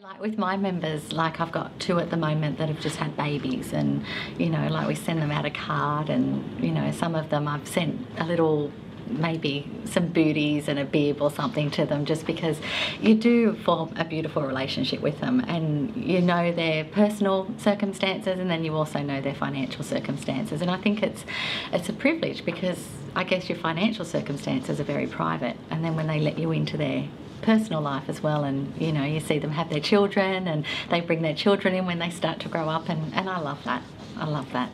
Like with my members, like I've got two at the moment that have just had babies, and you know, like we send them out a card, and you know, some of them I've sent a little maybe some booties and a bib or something to them just because you do form a beautiful relationship with them and you know their personal circumstances and then you also know their financial circumstances. And I think it's it's a privilege because I guess your financial circumstances are very private and then when they let you into their personal life as well and you know you see them have their children and they bring their children in when they start to grow up and, and I love that. I love that